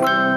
you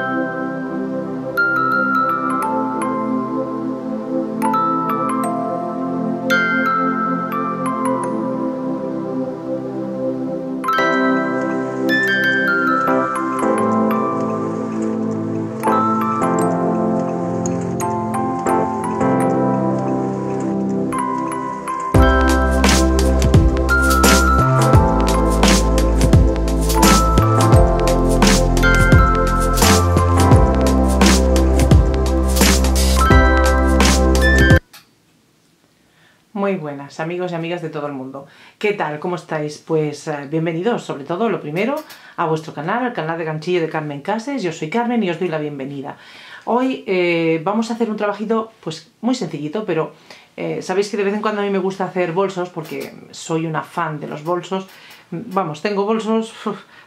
Buenas amigos y amigas de todo el mundo. ¿Qué tal? ¿Cómo estáis? Pues eh, bienvenidos, sobre todo, lo primero, a vuestro canal, al canal de Ganchillo de Carmen Cases. Yo soy Carmen y os doy la bienvenida. Hoy eh, vamos a hacer un trabajito, pues muy sencillito, pero eh, sabéis que de vez en cuando a mí me gusta hacer bolsos porque soy una fan de los bolsos. Vamos, tengo bolsos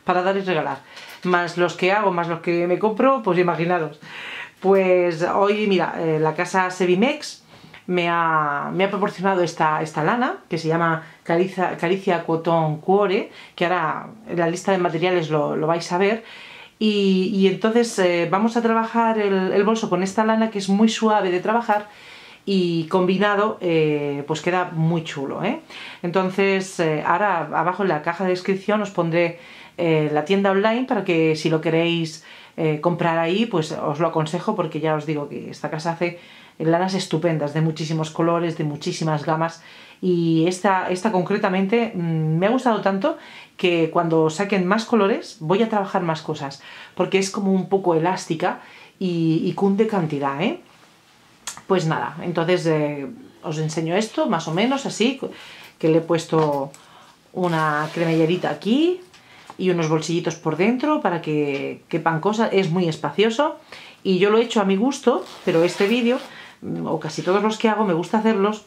para dar y regalar. Más los que hago, más los que me compro, pues imaginaros. Pues hoy, mira, la casa Sevimex me ha, proporcionado esta, esta, lana que se llama Caricia, Caricia Cotton Cuore, que ahora en la lista de materiales lo, vais a ver. Y, entonces eh, vamos a trabajar el, bolso con esta lana que es muy suave de trabajar y combinado eh, pues queda muy chulo. ¿eh? Entonces ahora abajo en la caja de descripción os pondré la tienda online para que si lo queréis comprar ahí pues os lo aconsejo porque ya os digo que esta casa hace lanas estupendas, de muchísimos colores, de muchísimas gamas y esta, esta concretamente mm, me ha gustado tanto que cuando saquen más colores voy a trabajar más cosas porque es como un poco elástica y, cunde cantidad, ¿eh? Pues nada, entonces eh, os enseño esto más o menos así, que le he puesto una cremellerita aquí y unos bolsillitos por dentro para que quepan cosas, es muy espacioso y yo lo he hecho a mi gusto, pero este vídeo o casi todos los que hago, me gusta hacerlos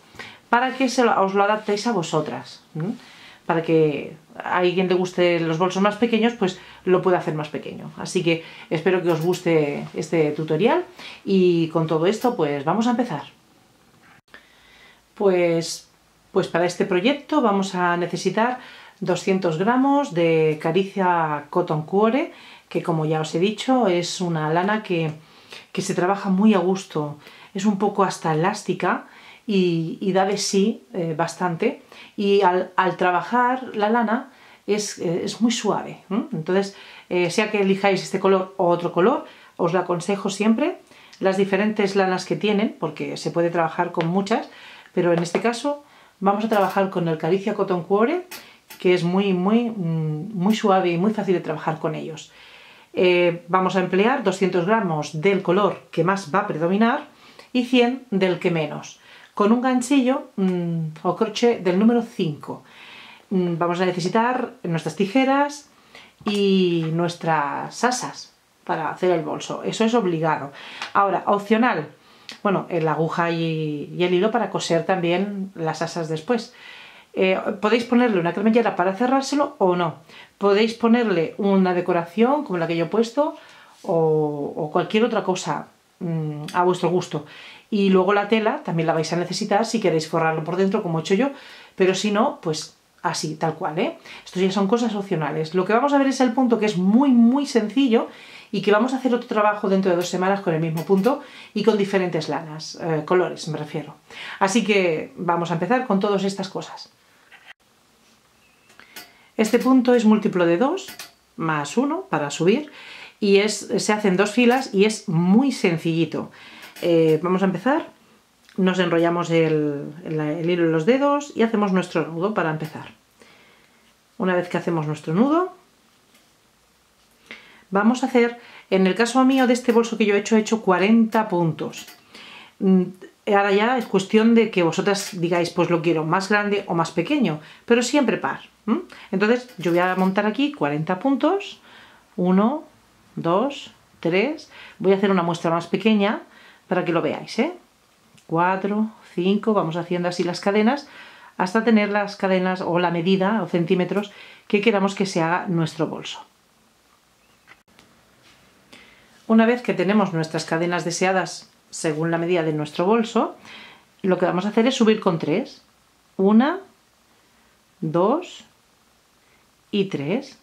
para que os lo adaptéis a vosotras. Para que a alguien le guste los bolsos más pequeños, pues lo puede hacer más pequeño. Así que espero que os guste este tutorial y con todo esto pues vamos a empezar. Pues, pues para este proyecto vamos a necesitar 200 gramos de Caricia Cotton Cuore, que como ya os he dicho es una lana que, que se trabaja muy a gusto es un poco hasta elástica y, da de sí eh, bastante y al, trabajar la lana es, eh, muy suave. Entonces, eh, sea que elijáis este color o otro color, os lo aconsejo siempre. Las diferentes lanas que tienen, porque se puede trabajar con muchas, pero en este caso vamos a trabajar con el Caricia Cotton Cuore, que es muy, muy, mm, muy suave y muy fácil de trabajar con ellos. Vamos a emplear 200 gramos del color que más va a predominar y 100 del que menos, con un ganchillo mm, o crochet del número 5. Mm, vamos a necesitar nuestras tijeras y nuestras asas para hacer el bolso, eso es obligado. Ahora, opcional, bueno, la aguja y, el hilo para coser también las asas después. Eh, podéis ponerle una cremallera para cerrárselo o no. Podéis ponerle una decoración como la que yo he puesto o cualquier otra cosa Mm, a vuestro gusto. Y luego la tela también la vais a necesitar si queréis forrarlo por dentro como he hecho yo, pero si no, pues así, tal cual, ¿eh? Estos ya son cosas opcionales. Lo que vamos a ver es el punto que es muy, muy sencillo y que vamos a hacer otro trabajo dentro de dos semanas con el mismo punto y con diferentes lanas, eh, colores me refiero. Así que vamos a empezar con todas estas cosas. Este punto es múltiplo de 2 más 1 para subir y es, se hacen dos filas y es muy sencillito. Eh, vamos a empezar, nos enrollamos el, el, hilo en los dedos y hacemos nuestro nudo para empezar. Una vez que hacemos nuestro nudo, vamos a hacer, en el caso mío de este bolso que yo he hecho, he hecho 40 puntos. Mm, ahora ya es cuestión de que vosotras digáis, pues lo quiero más grande o más pequeño, pero siempre par. Entonces yo voy a montar aquí 40 puntos, 1, 2, 3. Voy a hacer una muestra más pequeña para que lo veáis, ¿eh? 4, 5, vamos haciendo así las cadenas hasta tener las cadenas o la medida o centímetros que queramos que se haga nuestro bolso. Una vez que tenemos nuestras cadenas deseadas según la medida de nuestro bolso, lo que vamos a hacer es subir con 3. 1, 2 y 3.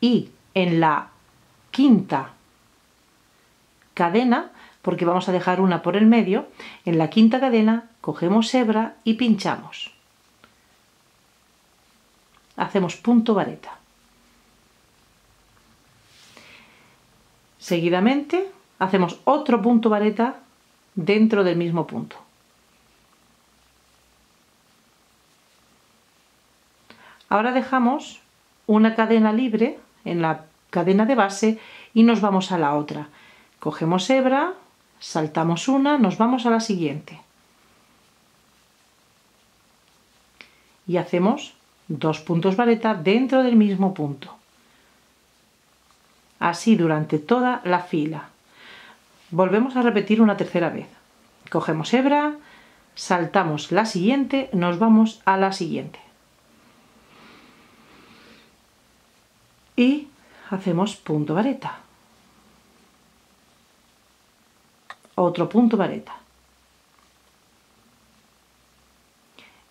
Y en la quinta cadena porque vamos a dejar una por el medio. En la quinta cadena cogemos hebra y pinchamos. Hacemos punto vareta. Seguidamente hacemos otro punto vareta dentro del mismo punto. Ahora dejamos una cadena libre en la cadena de base y nos vamos a la otra. Cogemos hebra, saltamos una, nos vamos a la siguiente. Y hacemos dos puntos vareta dentro del mismo punto. Así durante toda la fila. Volvemos a repetir una tercera vez. Cogemos hebra, saltamos la siguiente, nos vamos a la siguiente. Y hacemos punto vareta. otro punto vareta.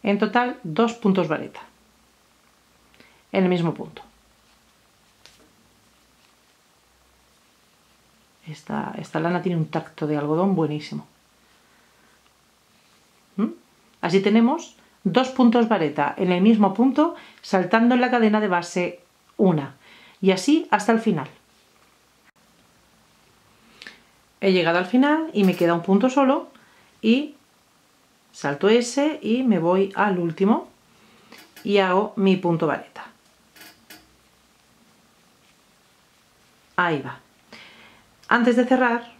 En total, dos puntos vareta. En el mismo punto. Esta, lana tiene un tacto de algodón buenísimo. ¿Mm? Así tenemos dos puntos vareta en el mismo punto, saltando en la cadena de base una. Y así hasta el final he llegado al final y me queda un punto solo y salto ese y me voy al último y hago mi punto vareta. Ahí va. Antes de cerrar,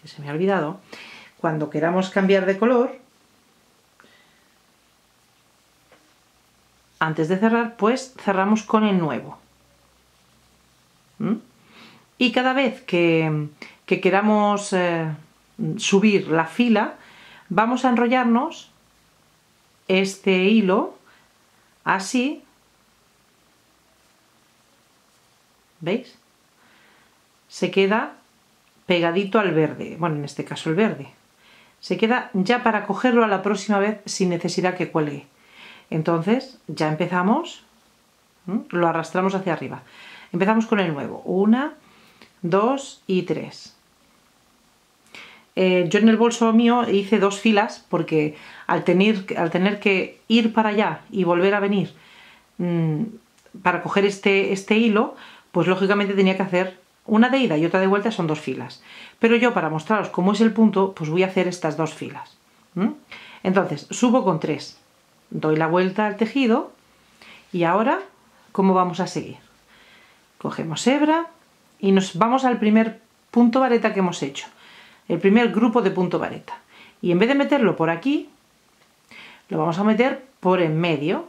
que se me ha olvidado, cuando queramos cambiar de color, antes de cerrar, pues cerramos con el nuevo. ¿Mm? y cada vez que, queramos eh, subir la fila, vamos a enrollarnos este hilo así, ¿veis? Se queda pegadito al verde, bueno, en este caso el verde. Se queda ya para cogerlo a la próxima vez sin necesidad que cuelgue. Entonces ya empezamos, lo arrastramos hacia arriba. Empezamos con el nuevo. Una, 2 y 3. Eh, yo en el bolso mío hice dos filas porque al tener, al tener que ir para allá y volver a venir mm, para coger este, este hilo, pues lógicamente tenía que hacer una de ida y otra de vuelta, son dos filas. Pero yo para mostraros cómo es el punto, pues voy a hacer estas dos filas. Entonces, subo con 3, doy la vuelta al tejido y ahora, ¿cómo vamos a seguir? Cogemos hebra, y nos vamos al primer punto vareta que hemos hecho, el primer grupo de punto vareta. Y en vez de meterlo por aquí, lo vamos a meter por en medio,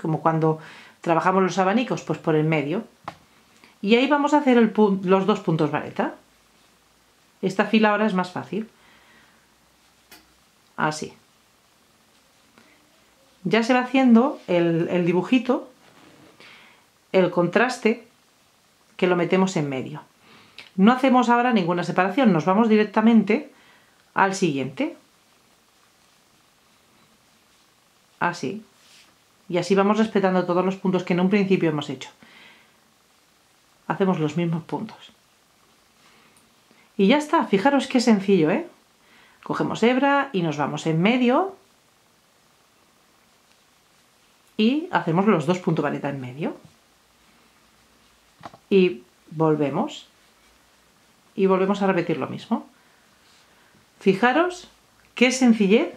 como cuando trabajamos los abanicos, pues por en medio. Y ahí vamos a hacer los dos puntos vareta. Esta fila ahora es más fácil. Así. Ya se va haciendo el, el dibujito, el contraste que lo metemos en medio. No hacemos ahora ninguna separación, nos vamos directamente al siguiente. Así. Y así vamos respetando todos los puntos que en un principio hemos hecho. Hacemos los mismos puntos. Y ya está, fijaros qué sencillo, ¿eh? Cogemos hebra y nos vamos en medio. Y hacemos los dos puntos vareta en medio y volvemos y volvemos a repetir lo mismo. Fijaros qué sencillez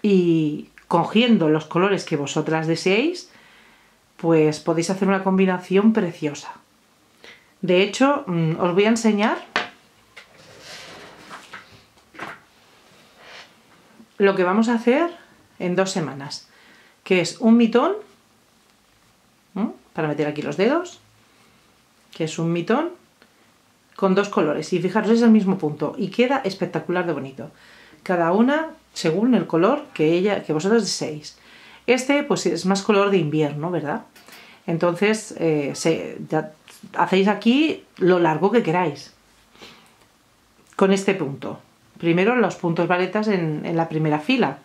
y cogiendo los colores que vosotras deseéis, pues podéis hacer una combinación preciosa. De hecho, mm, os voy a enseñar lo que vamos a hacer en dos semanas, que es un mitón, para meter aquí los dedos, que es un mitón con dos colores. Y fijaros, es el mismo punto y queda espectacular de bonito. Cada una según el color que, ella, que vosotros deseéis. Este pues es más color de invierno, ¿verdad? Entonces eh, hacéis aquí lo largo que queráis con este punto. Primero los puntos varetas en, en la primera fila,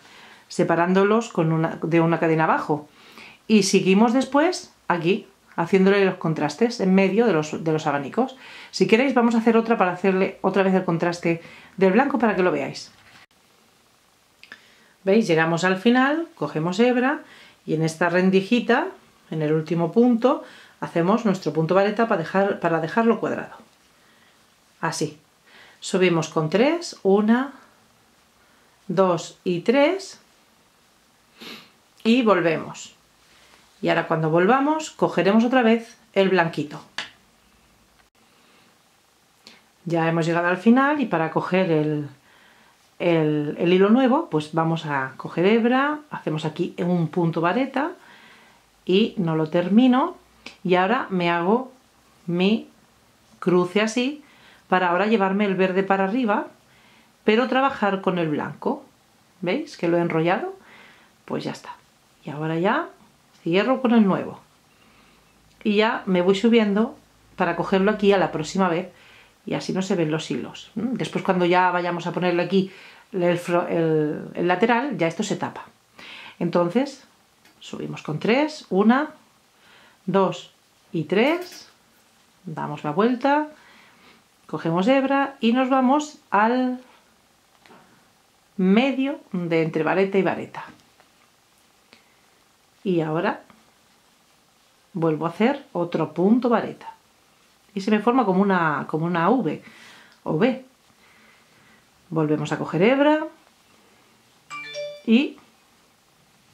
separándolos con una, de una cadena abajo. Y seguimos después aquí, haciéndole los contrastes en medio de los, de los abanicos. Si queréis vamos a hacer otra para hacerle otra vez el contraste del blanco para que lo veáis. ¿Veis? Llegamos al final, cogemos hebra y en esta rendijita, en el último punto, hacemos nuestro punto vareta para, dejar, para dejarlo cuadrado. Así. Subimos con 3, 1, 2 y 3 y volvemos. Y ahora cuando volvamos cogeremos otra vez el blanquito. Ya hemos llegado al final y para coger el, el, el, hilo nuevo pues vamos a coger hebra, hacemos aquí un punto vareta y no lo termino. Y ahora me hago mi cruce así para ahora llevarme el verde para arriba pero trabajar con el blanco. ¿veis? que lo he enrollado. Pues ya está. Y ahora ya cierro con el nuevo. Y ya me voy subiendo para cogerlo aquí a la próxima vez y así no se ven los hilos después cuando ya vayamos a ponerlo aquí el, el, el lateral ya esto se tapa. Entonces subimos con 3, 1, 2 y 3, damos la vuelta, cogemos hebra y nos vamos al medio de entre vareta y vareta. Y ahora vuelvo a hacer otro punto vareta. Y se me forma como una, como una V o B. Volvemos a coger hebra y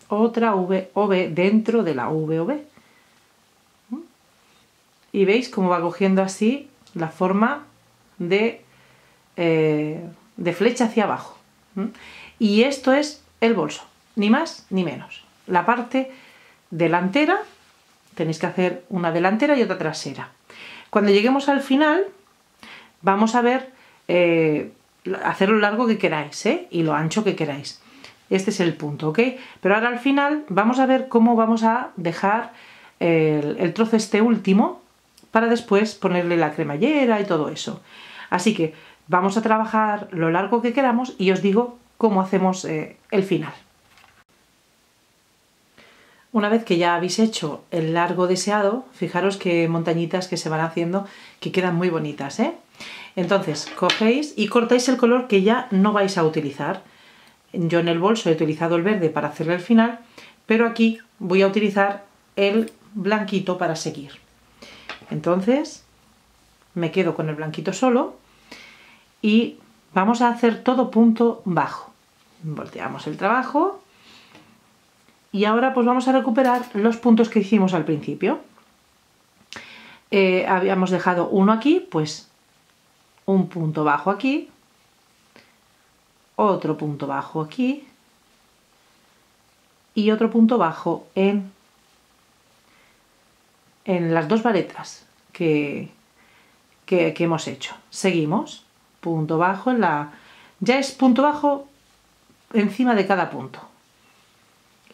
otra V o B dentro de la V o B. Y veis cómo va cogiendo así la forma de, eh, de flecha hacia abajo. Y esto es el bolso, ni más ni menos. La parte delantera, tenéis que hacer una delantera y otra trasera. Cuando lleguemos al final, vamos a ver, eh, hacer lo largo que queráis ¿eh? y lo ancho que queráis. Este es el punto, ¿ok? Pero ahora al final vamos a ver cómo vamos a dejar el, trozo este último para después ponerle la cremallera y todo eso. Así que vamos a trabajar lo largo que queramos y os digo cómo hacemos eh, el final. Una vez que ya habéis hecho el largo deseado, fijaros que montañitas que se van haciendo que quedan muy bonitas, ¿eh? Entonces, cogéis y cortáis el color que ya no vais a utilizar. Yo en el bolso he utilizado el verde para hacerle el final, pero aquí voy a utilizar el blanquito para seguir. Entonces, me quedo con el blanquito solo y vamos a hacer todo punto bajo. Volteamos el trabajo y ahora pues vamos a recuperar los puntos que hicimos al principio. Eh, habíamos dejado uno aquí, pues un punto bajo aquí, otro punto bajo aquí y otro punto bajo en, en las dos varetas que, que, hemos hecho. Seguimos, punto bajo en la... ya es punto bajo encima de cada punto.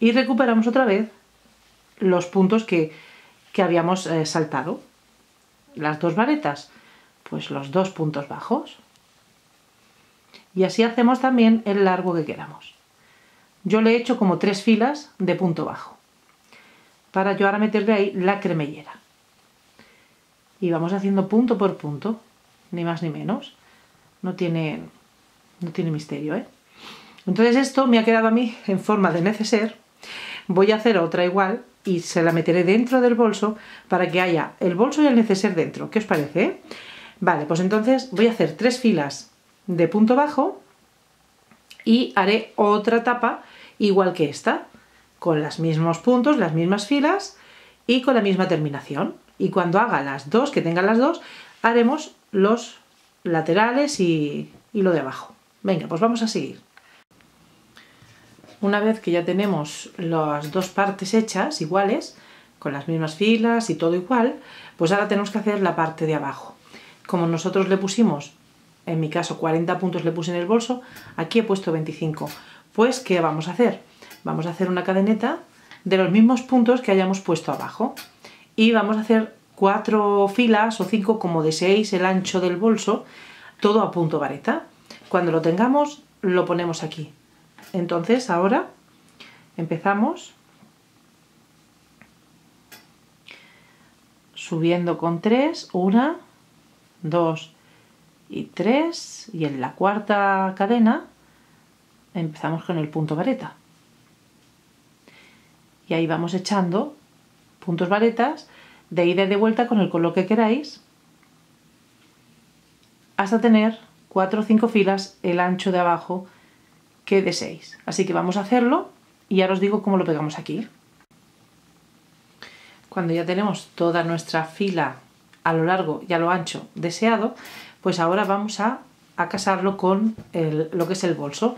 Y recuperamos otra vez los puntos que, que habíamos eh, saltado. Las dos varetas, pues los dos puntos bajos y así hacemos también el largo que queramos. Yo le he hecho como tres filas de punto bajo para yo ahora meterle ahí la cremellera. Y vamos haciendo punto por punto, ni más ni menos. No tiene, no tiene misterio, ¿eh? Entonces esto me ha quedado a mí en forma de neceser. Voy a hacer otra igual y se la meteré dentro del bolso para que haya el bolso y el neceser dentro. ¿Qué os parece? Vale, pues entonces voy a hacer tres filas de punto bajo y haré otra tapa igual que esta, con los mismos puntos, las mismas filas y con la misma terminación. Y cuando haga las dos, que tengan las dos, haremos los laterales y, y lo de abajo. Venga, pues vamos a seguir. Una vez que ya tenemos las dos partes hechas iguales, con las mismas filas y todo igual, pues ahora tenemos que hacer la parte de abajo. Como nosotros le pusimos en mi caso 40 puntos le puse en el bolso, aquí he puesto 25. Pues, ¿qué vamos a hacer? Vamos a hacer una cadeneta de los mismos puntos que hayamos puesto abajo. Y vamos a hacer cuatro filas o cinco como deseéis el ancho del bolso, todo a punto vareta. Cuando lo tengamos, lo ponemos aquí. Entonces, ahora empezamos subiendo con 3, 1, 2 y 3 y en la cuarta cadena empezamos con el punto vareta y ahí vamos echando puntos varetas de ida y de vuelta con el color que queráis hasta tener 4 o 5 filas el ancho de abajo que deseéis. Así que vamos a hacerlo y ahora os digo cómo lo pegamos aquí. Cuando ya tenemos toda nuestra fila a lo largo y a lo ancho deseado, pues ahora vamos a, casarlo con lo que es el bolso.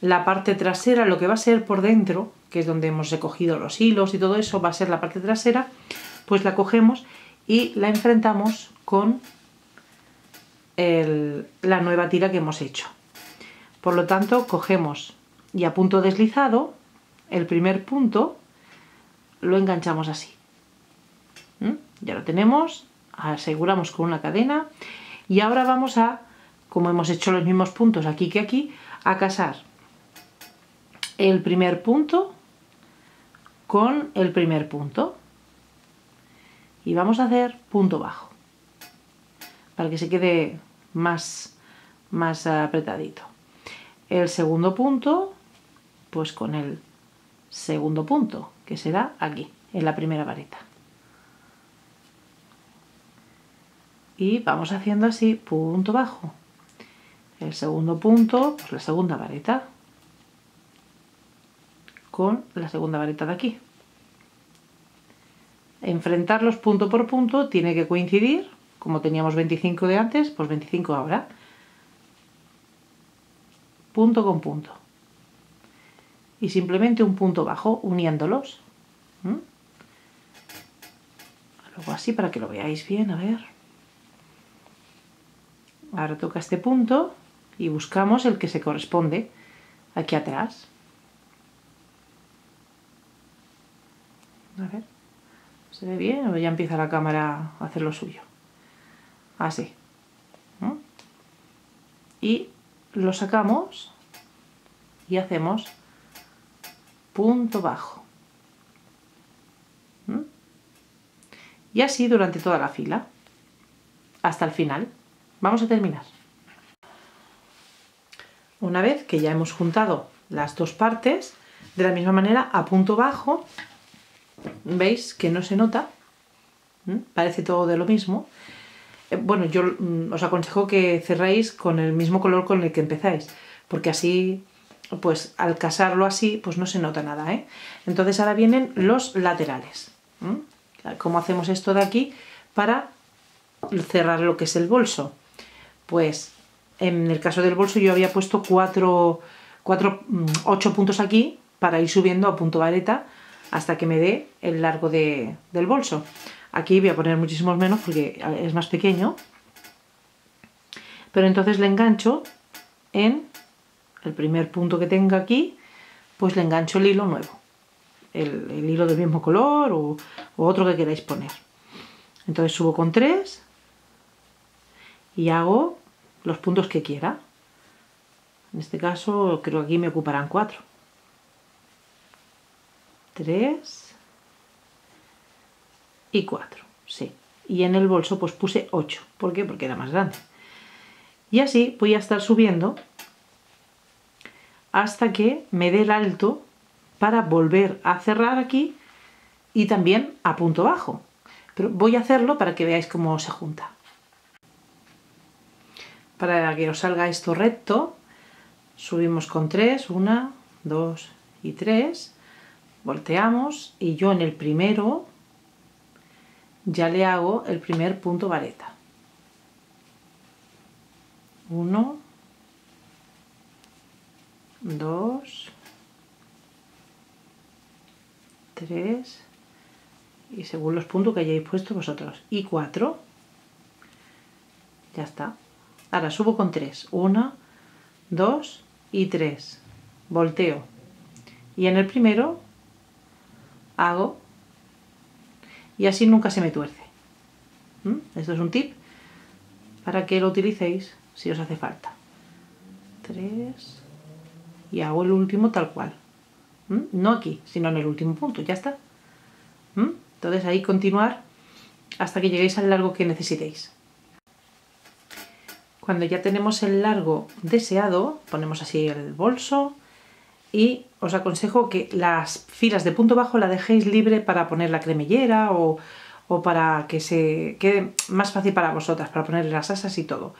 La parte trasera, lo que va a ser por dentro, que es donde hemos recogido los hilos y todo eso, va a ser la parte trasera, pues la cogemos y la enfrentamos con la nueva tira que hemos hecho. Por lo tanto, cogemos y a punto deslizado, el primer punto, lo enganchamos así. ¿Mm? Ya lo tenemos, aseguramos con una cadena y ahora vamos a, como hemos hecho los mismos puntos aquí que aquí, a casar el primer punto con el primer punto y vamos a hacer punto bajo para que se quede más, más apretadito. El segundo punto, pues con el segundo punto, que será aquí, en la primera vareta. Y vamos haciendo así, punto bajo. El segundo punto, pues la segunda vareta. Con la segunda vareta de aquí. Enfrentarlos punto por punto tiene que coincidir como teníamos 25 de antes, pues 25 ahora. Punto con punto. Y simplemente un punto bajo uniéndolos. Luego así para que lo veáis bien, a ver. Ahora toca este punto y buscamos el que se corresponde aquí atrás. A ver, ¿se ve bien o ya empieza la cámara a hacer lo suyo? así. Y lo sacamos y hacemos punto bajo. Y así durante toda la fila, hasta el final. Vamos a terminar. Una vez que ya hemos juntado las dos partes, de la misma manera a punto bajo, veis que no se nota, parece todo de lo mismo, eh, bueno, yo mm, os aconsejo que cerréis con el mismo color con el que empezáis, porque así, pues al casarlo así, pues no se nota nada, ¿eh? Entonces ahora vienen los laterales. ¿Cómo hacemos esto de aquí para cerrar lo que es el bolso? Pues en el caso del bolso yo había puesto cuatro, cuatro, mm, ocho puntos aquí para ir subiendo a punto vareta hasta que me dé el largo del bolso. Aquí voy a poner muchísimos menos porque es más pequeño. Pero entonces le engancho en el primer punto que tenga aquí, pues le engancho el hilo nuevo. El, hilo del mismo color o, o, otro que queráis poner. Entonces subo con tres y hago los puntos que quiera. En este caso creo que aquí me ocuparán cuatro. Tres y 4, sí. Y en el bolso pues puse 8. ¿Por qué? Porque era más grande. Y así voy a estar subiendo hasta que me dé el alto para volver a cerrar aquí y también a punto bajo. Pero voy a hacerlo para que veáis cómo se junta. Para que os salga esto recto, subimos con 3, 1, 2 y 3, volteamos y yo en el primero ya le hago el primer punto vareta. Uno, dos, tres, y según los puntos que hayáis puesto vosotros, y cuatro, ya está. Ahora subo con tres, una, dos y tres, volteo, y en el primero hago y así nunca se me tuerce. ¿Mm? Esto es un tip para que lo utilicéis si os hace falta. Tres y hago el último tal cual. ¿Mm? No aquí, sino en el último punto, ya está. ¿Mm? Entonces ahí continuar hasta que lleguéis al largo que necesitéis. Cuando ya tenemos el largo deseado, ponemos así el bolso y os aconsejo que las filas de punto bajo la dejéis libre para poner la cremillera o, para que se quede más fácil para vosotras, para poner las asas y todo.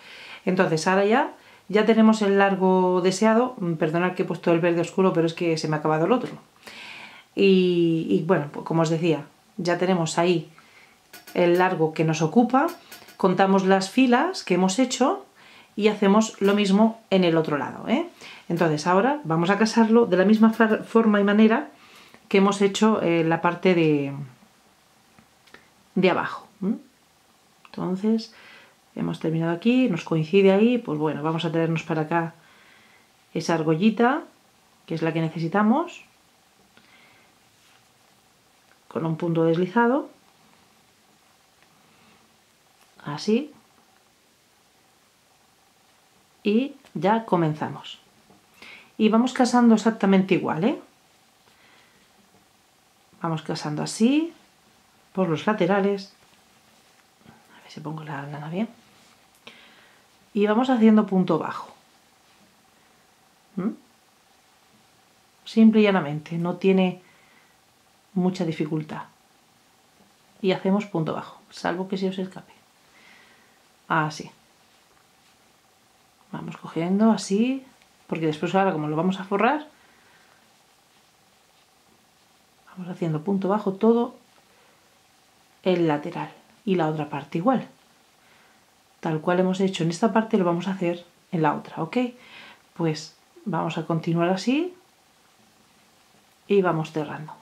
Entonces ahora ya, ya tenemos el largo deseado, mm, perdonad que he puesto el verde oscuro, pero es que se me ha acabado el otro. Y, y bueno, pues como os decía, ya tenemos ahí el largo que nos ocupa, contamos las filas que hemos hecho y hacemos lo mismo en el otro lado. ¿eh? Entonces ahora vamos a casarlo de la misma forma y manera que hemos hecho en la parte de, de abajo. Entonces hemos terminado aquí, nos coincide ahí, pues bueno, vamos a traernos para acá esa argollita, que es la que necesitamos, con un punto deslizado, así, y ya comenzamos. Y vamos casando exactamente igual, ¿eh? Vamos casando así, por los laterales. A ver si pongo la lana bien. Y vamos haciendo punto bajo. ¿Mm? Simple y llanamente, no tiene mucha dificultad. Y hacemos punto bajo, salvo que se os escape. Así vamos cogiendo así porque después ahora como lo vamos a forrar vamos haciendo punto bajo todo el lateral y la otra parte igual. Tal cual hemos hecho en esta parte lo vamos a hacer en la otra ok pues vamos a continuar así y vamos cerrando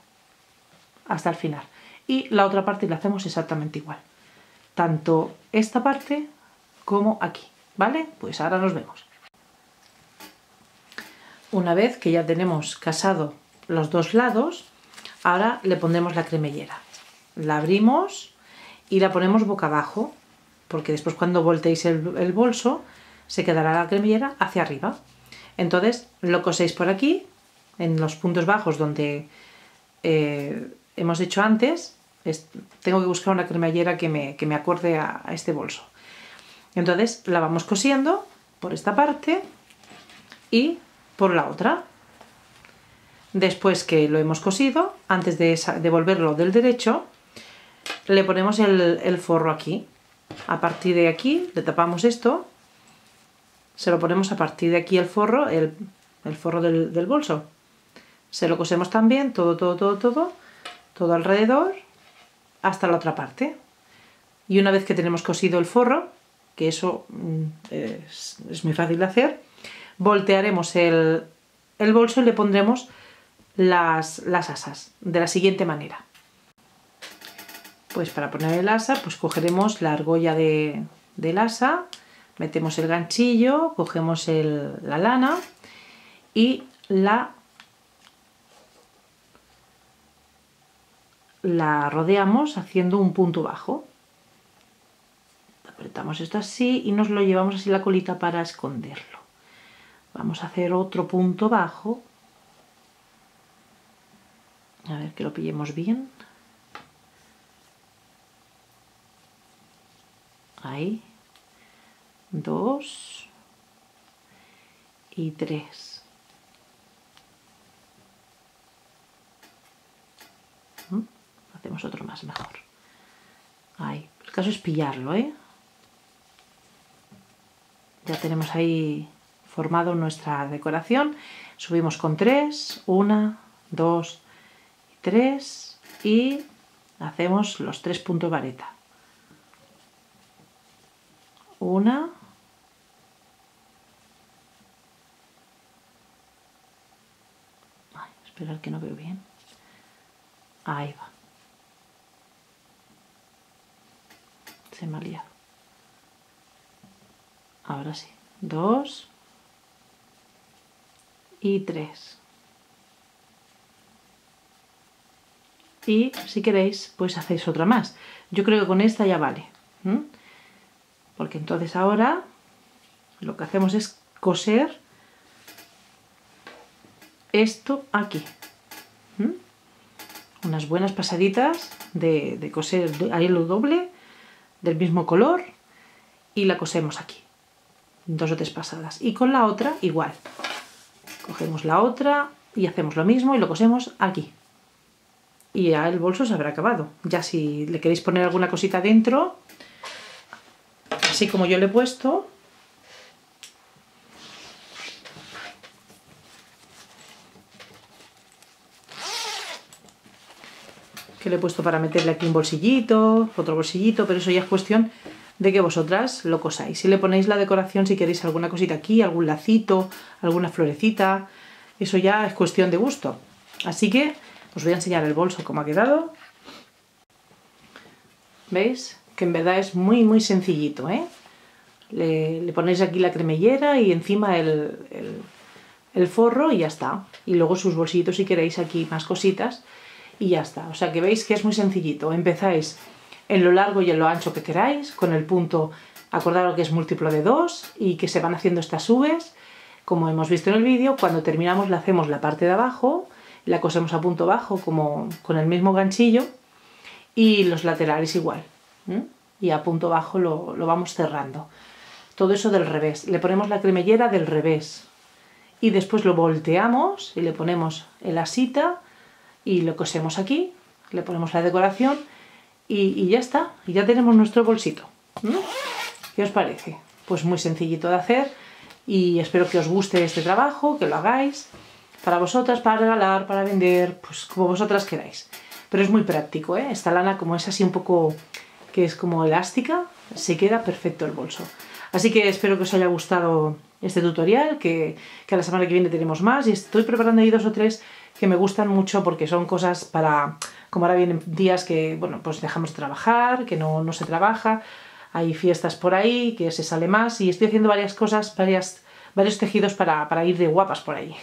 hasta el final. Y la otra parte la hacemos exactamente igual tanto esta parte como aquí ¿Vale? Pues ahora nos vemos. Una vez que ya tenemos casado los dos lados, ahora le pondremos la cremellera. La abrimos y la ponemos boca abajo, porque después cuando volteéis el, bolso se quedará la cremellera hacia arriba. Entonces lo coséis por aquí, en los puntos bajos donde eh, hemos hecho antes. tengo que buscar una cremallera que me, que me acorde a este bolso. Entonces la vamos cosiendo por esta parte y por la otra. Después que lo hemos cosido, antes de devolverlo del derecho, le ponemos el, forro aquí. A partir de aquí le tapamos esto, se lo ponemos a partir de aquí el forro, el, forro del, del bolso. Se lo cosemos también, todo, todo, todo, todo, todo alrededor, hasta la otra parte. Y una vez que tenemos cosido el forro, que eso mm, es, muy fácil de hacer. Voltearemos el, bolso y le pondremos las, asas de la siguiente manera. Pues para poner el asa, pues cogeremos la argolla de, del asa, metemos el ganchillo, cogemos la lana y la, la rodeamos haciendo un punto bajo apretamos esto así y nos lo llevamos así la colita para esconderlo. Vamos a hacer otro punto bajo. A ver que lo pillemos bien. Ahí. Dos. Y tres. ¿Mm? Hacemos otro más mejor. Ahí. El caso es pillarlo, ¿eh? Ya tenemos ahí formado nuestra decoración. Subimos con tres, una, dos tres y hacemos los tres puntos vareta. Una, Ay, esperar que no veo bien. Ahí va. Se me ha liado ahora sí, dos y tres. Y si queréis, pues hacéis otra más. Yo creo que con esta ya vale. Porque entonces ahora lo que hacemos es coser esto aquí. Unas buenas pasaditas de, coser a hilo doble del mismo color y la cosemos aquí. Dos o tres pasadas. Y con la otra igual. Cogemos la otra y hacemos lo mismo y lo cosemos aquí. Y ya el bolso se habrá acabado. Ya si le queréis poner alguna cosita dentro, así como yo le he puesto, que le he puesto para meterle aquí un bolsillito, otro bolsillito, pero eso ya es cuestión de que vosotras lo cosáis. Si le ponéis la decoración, si queréis alguna cosita aquí, algún lacito, alguna florecita, eso ya es cuestión de gusto. Así que os voy a enseñar el bolso como ha quedado. ¿Veis? Que en verdad es muy muy sencillito, ¿eh? Le, ponéis aquí la cremellera y encima el, el forro y ya está. Y luego sus bolsitos si queréis aquí más cositas y ya está. O sea que veis que es muy sencillito. Empezáis en lo largo y en lo ancho que queráis, con el punto, acordaros que es múltiplo de 2 y que se van haciendo estas subes, como hemos visto en el vídeo, cuando terminamos le hacemos la parte de abajo, la cosemos a punto bajo como con el mismo ganchillo y los laterales igual. Y a punto bajo lo, lo vamos cerrando. Todo eso del revés. Le ponemos la cremellera del revés. Y después lo volteamos y le ponemos el asita y lo cosemos aquí, le ponemos la decoración y, ya está, ya tenemos nuestro bolsito. ¿Qué os parece? Pues muy sencillito de hacer y espero que os guste este trabajo, que lo hagáis para vosotras, para regalar, para vender, pues como vosotras queráis. Pero es muy práctico, ¿eh? Esta lana como es así un poco, que es como elástica, se queda perfecto el bolso. Así que espero que os haya gustado este tutorial, que, que a la semana que viene tenemos más y estoy preparando ahí dos o tres que me gustan mucho porque son cosas para, como ahora vienen días que, bueno, pues dejamos de trabajar, que no, no se trabaja, hay fiestas por ahí, que se sale más y estoy haciendo varias cosas, varias, varios tejidos para, para ir de guapas por ahí.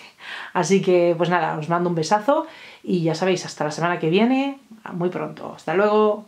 Así que, pues nada, os mando un besazo y ya sabéis, hasta la semana que viene, muy pronto. Hasta luego.